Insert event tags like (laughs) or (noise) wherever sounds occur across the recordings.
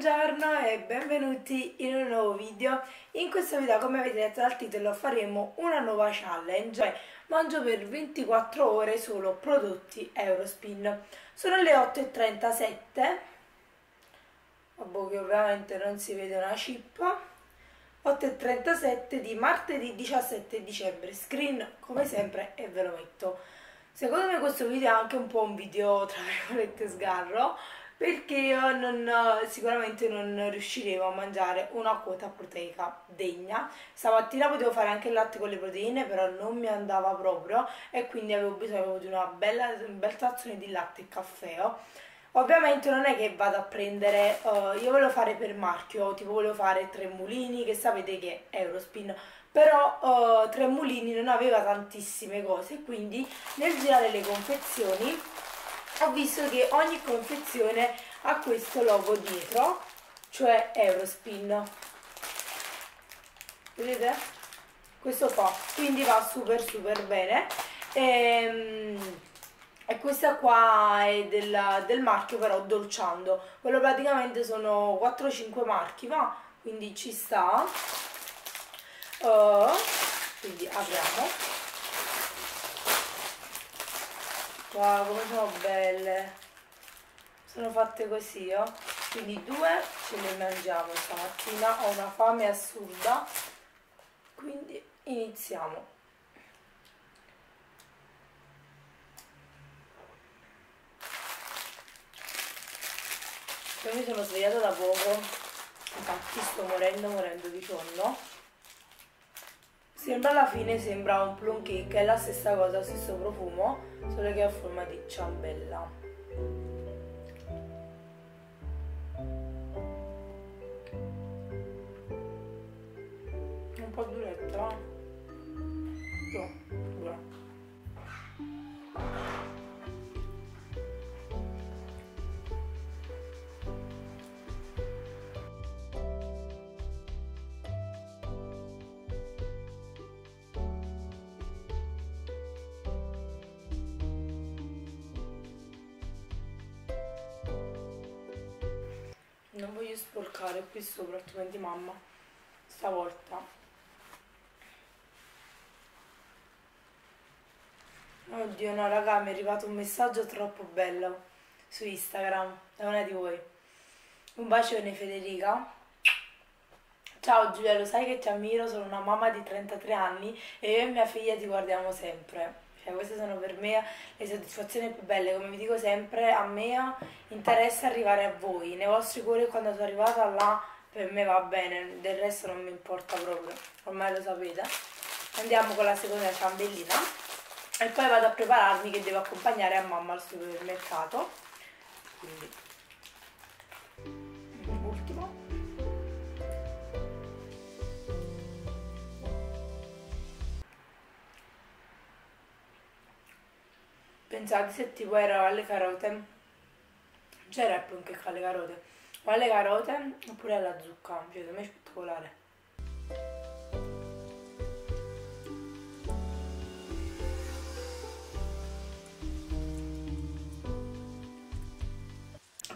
Buongiorno e benvenuti in un nuovo video. In questo video, come avete detto dal titolo, faremo una nuova challenge, cioè mangio per 24 ore solo prodotti Eurospin. Sono le 8.37, vabbè che ovviamente non si vede una cippa. 8.37 di martedì 17 dicembre, screen come sempre e ve lo metto. Secondo me questo video è anche un po' un video tra virgolette sgarro, perché io non, sicuramente non riusciremo a mangiare una quota proteica degna. Stamattina potevo fare anche il latte con le proteine, però non mi andava proprio e quindi avevo bisogno di una bella, un bel tazzone di latte e caffè. Ovviamente non è che vado a prendere, uh, io volevo fare per marchio, tipo volevo fare tre mulini, che sapete che è Eurospin, però uh, tre mulini non aveva tantissime cose, quindi nel girare le confezioni ho visto che ogni confezione ha questo logo dietro, cioè Eurospin. Vedete? Questo qua, quindi va super super bene. E, ehm, e questa qua è del, del, marchio però Dolciando. Quello praticamente sono 4-5 marchi, ma quindi ci sta. Uh, quindi apriamo. Wow, come sono belle. Sono fatte così, oh. Quindi due ce le mangiamo stamattina. Ho una fame assurda. Quindi iniziamo. Io mi sono svegliata da poco. Infatti sto morendo, morendo di sonno. Sembra alla fine sembra un plum cake, è la stessa cosa, stesso profumo, solo che ha forma di ciambella. Un po' duretta. Non voglio sporcare qui sopra altrimenti mamma stavolta. Oddio no raga mi è arrivato un messaggio troppo bello su Instagram da una di voi. Un bacione Federica. Ciao Giulia lo sai che ti ammiro? Sono una mamma di 33 anni e io e mia figlia ti guardiamo sempre cioè, queste sono per me le soddisfazioni più belle, come vi dico sempre, a me interessa arrivare a voi, nei vostri cuori quando sono arrivata là per me va bene, del resto non mi importa proprio, ormai lo sapete. Andiamo con la seconda ciambellina. E poi vado a prepararmi che devo accompagnare a mamma al supermercato. Quindi pensate se tipo ero alle carote. C'era il plum cake alle carote. O alle carote oppure alla zucca cioè secondo me è spettacolare.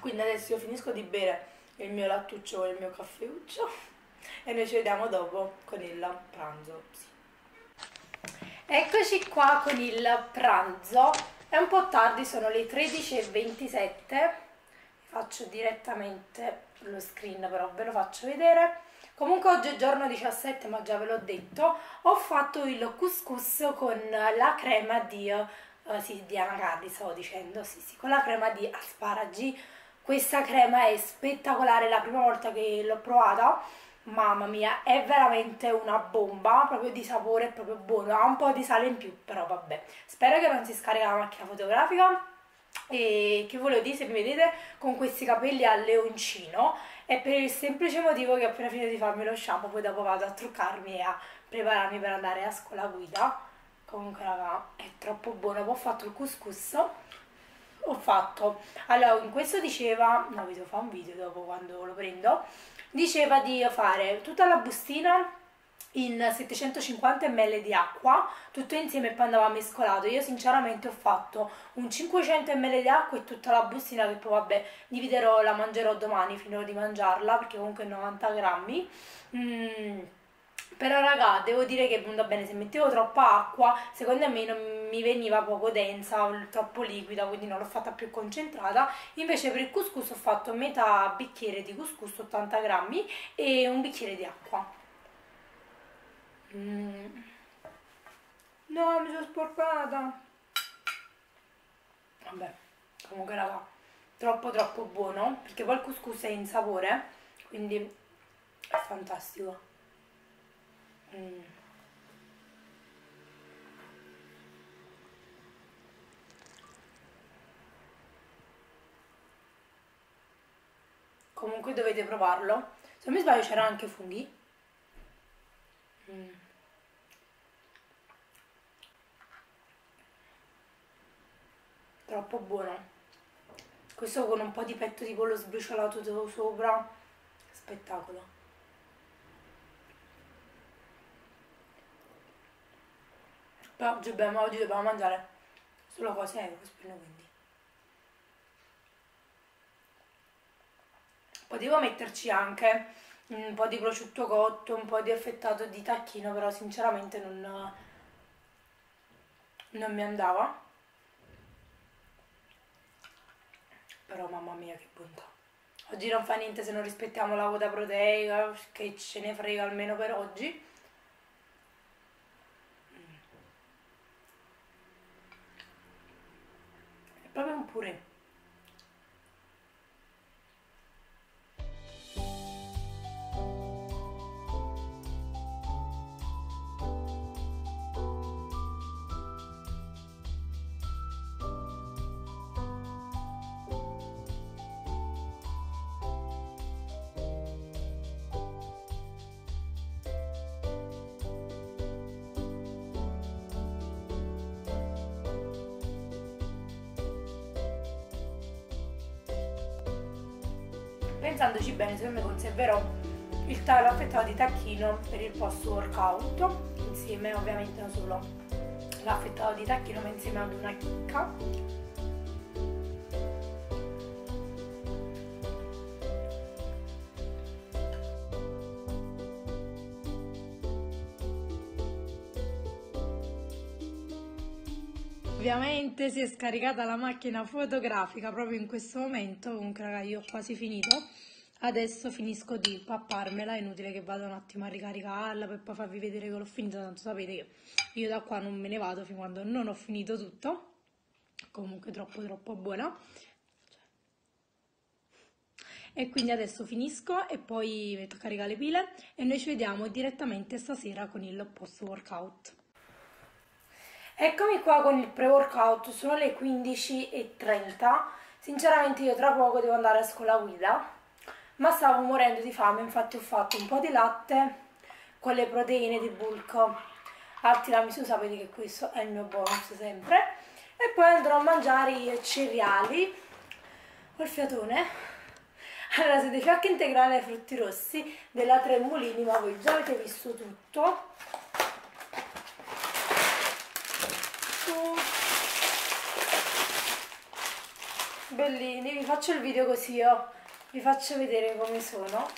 Quindi adesso io finisco di bere il mio lattuccio e il mio caffeuccio (laughs) e noi ci vediamo dopo con il pranzo sì. eccoci qua con il pranzo è un po' tardi, sono le 13.27, faccio direttamente lo screen però ve lo faccio vedere. Comunque oggi è giorno 17 ma già ve l'ho detto, ho fatto il couscous con la crema di, uh, sì, di anacardi stavo dicendo, sì sì, con la crema di asparagi. Questa crema è spettacolare, la prima volta che l'ho provata mamma mia è veramente una bomba proprio di sapore proprio buono. Ha un po' di sale in più però vabbè. Spero che non si scarica la macchina fotografica. E che volevo dire se mi vedete con questi capelli a leoncino è per il semplice motivo che ho appena finito di farmi lo shampoo poi dopo vado a truccarmi e a prepararmi per andare a scuola guida. Comunque raga è troppo buono. Poi ho fatto il couscous. Ho fatto. Allora in questo diceva no vi devo fare un video dopo quando lo prendo diceva di fare tutta la bustina in 750 ml di acqua, tutto insieme e poi andava mescolato. Io sinceramente ho fatto un 500 ml di acqua e tutta la bustina che poi vabbè dividerò, la mangerò domani, finirò di mangiarla perché comunque è 90 grammi. Mm. Però raga, devo dire che va bene, se mettevo troppa acqua, secondo me non mi veniva poco densa, troppo liquida, quindi non l'ho fatta più concentrata. Invece per il couscous ho fatto metà bicchiere di couscous, 80 grammi, e un bicchiere di acqua. Mm. No, mi sono sporcata. Vabbè, comunque raga, troppo troppo buono, perché poi il couscous è in sapore, quindi è fantastico. Mm. Comunque dovete provarlo. Se non mi sbaglio c'era anche funghi. Mm. troppo buono questo con un po' di petto di pollo sbriciolato sopra spettacolo però oggi dobbiamo, oggi dobbiamo mangiare solo cose Eurospin quindi. Potevo metterci anche un po' di prosciutto cotto un po' di affettato di tacchino però sinceramente non, non mi andava. Però mamma mia che bontà. Oggi non fa niente se non rispettiamo la quota proteica che ce ne frega almeno per oggi pensandoci bene secondo me conserverò il talo affettato di tacchino per il post workout insieme ovviamente non solo l'affettato di tacchino ma insieme ad una chicca Ovviamente si è scaricata la macchina fotografica proprio in questo momento, comunque raga io ho quasi finito. Adesso finisco di papparmela, è inutile che vado un attimo a ricaricarla per poi farvi vedere che l'ho finita, tanto sapete che io da qua non me ne vado fin quando non ho finito tutto. Comunque troppo troppo buona. E quindi adesso finisco e poi metto a caricare le pile e noi ci vediamo direttamente stasera con il post workout. Eccomi qua con il pre-workout, sono le 15.30, sinceramente io tra poco devo andare a scuola guida, ma stavo morendo di fame, infatti ho fatto un po' di latte con le proteine di bulk. Al tiramisù, sapete che questo è il mio bonus sempre, e poi andrò a mangiare i cereali col fiatone. Allora, siete fiocchi integrali ai frutti rossi della Tremolini, ma voi già avete visto tutto bellini vi faccio il video così io vi faccio vedere come sono.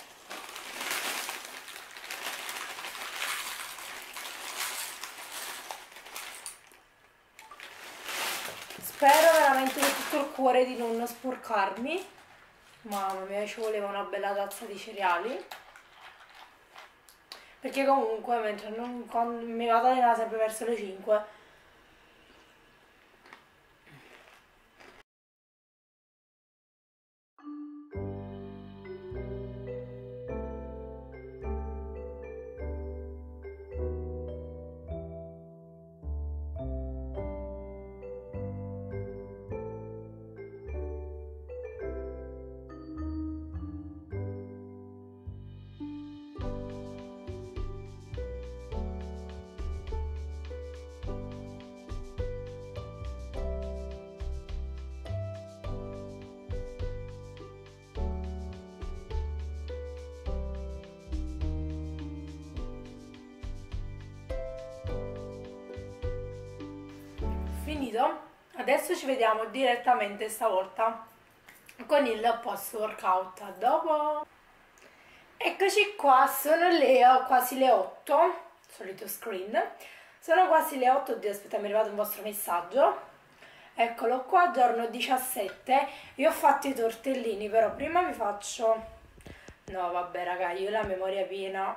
Spero veramente con tutto il cuore di non sporcarmi. Mamma mia ci voleva una bella tazza di cereali. Perché comunque mentre non, mi vado a allenare sempre verso le 5 finito. Adesso ci vediamo direttamente stavolta con il post workout a dopo. Eccoci qua sono le quasi le 8 solito screen. Sono quasi le 8 oddio aspetta mi è arrivato un vostro messaggio. Eccolo qua giorno 17 io ho fatto i tortellini però prima vi faccio no vabbè raga io la memoria piena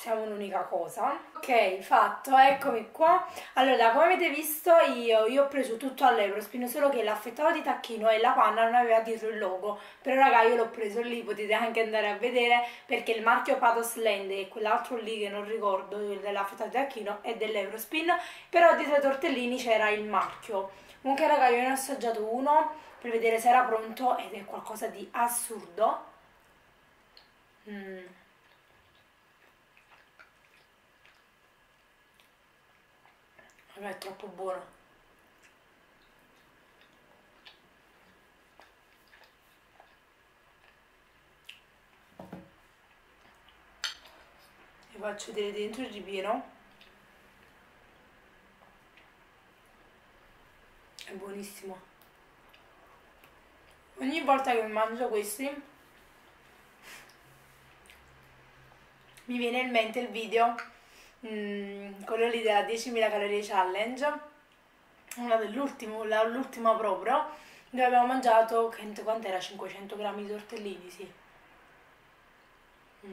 siamo un'unica cosa. Ok fatto eccomi qua. Allora come avete visto io, io ho preso tutto all'Eurospin solo che l'affettato di tacchino e la panna non aveva dietro il logo. Però raga io l'ho preso lì potete anche andare a vedere perché il marchio Pathos Land e quell'altro lì che non ricordo dell'affettato di tacchino è dell'Eurospin. Però dietro ai tortellini c'era il marchio. Comunque raga io ne ho assaggiato uno per vedere se era pronto ed è qualcosa di assurdo. Mm. Vabbè, è troppo buono. Vi faccio vedere dentro il ripieno. È buonissimo. Ogni volta che mangio questi mi viene in mente il video mm, quello lì della 10.000 calorie challenge. Una dell'ultimo, l'ultima proprio dove abbiamo mangiato quanto era 500 grammi di tortellini sì. Mm.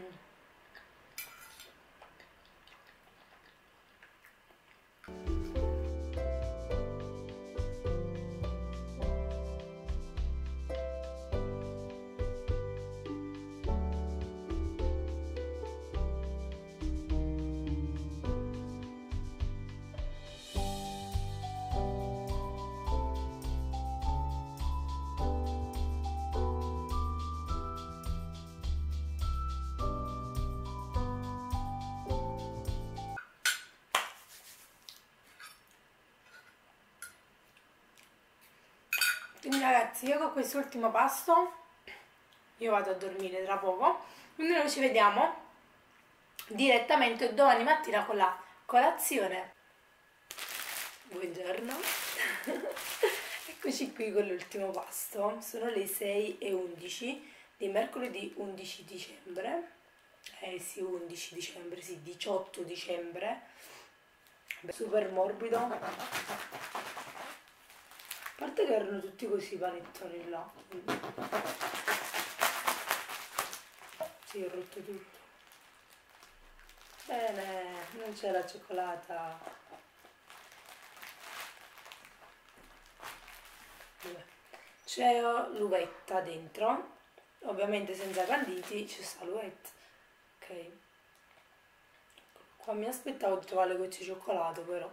Quindi ragazzi io con quest'ultimo pasto io vado a dormire tra poco. Quindi noi ci vediamo direttamente domani mattina con la colazione. Buongiorno. (laughs) Eccoci qui con l'ultimo pasto. Sono le 6 e 11 di mercoledì 11 dicembre. Eh sì 11 dicembre sì 18 dicembre. Super morbido a parte che erano tutti così i panettoni là. Sì, ho rotto tutto. Bene, non c'è la cioccolata. C'è l'uvetta dentro, ovviamente senza canditi, c'è sta l'uvetta. Ok. Qua mi aspettavo di trovare di cioccolato, però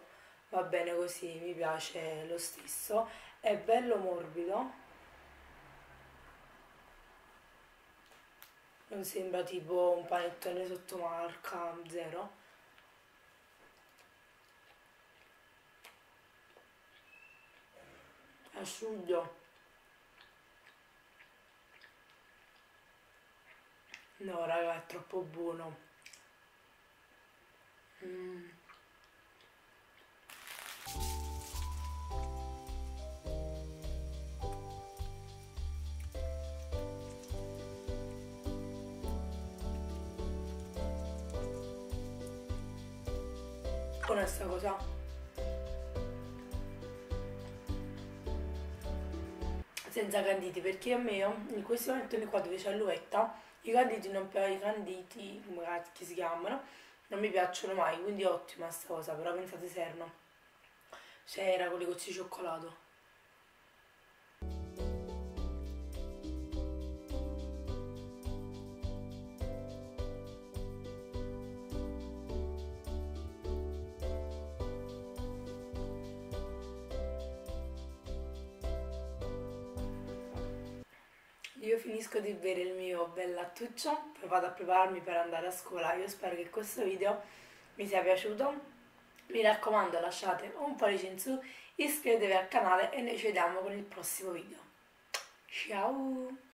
va bene così, mi piace lo stesso è bello morbido. Non sembra tipo un panettone sotto marca zero. Asciugo no raga è troppo buono. Mm. Con sta cosa. Senza canditi perché a me in questi momenti qua dove c'è l'uvetta i canditi non i canditi come si chiamano non mi piacciono mai quindi ottima sta cosa però pensate se erano. C'era con le gocce di cioccolato io finisco di bere il mio bel lattuccio poi vado a prepararmi per andare a scuola. Io spero che questo video vi sia piaciuto. Mi raccomando lasciate un pollice in su iscrivetevi al canale e noi ci vediamo con il prossimo video. Ciao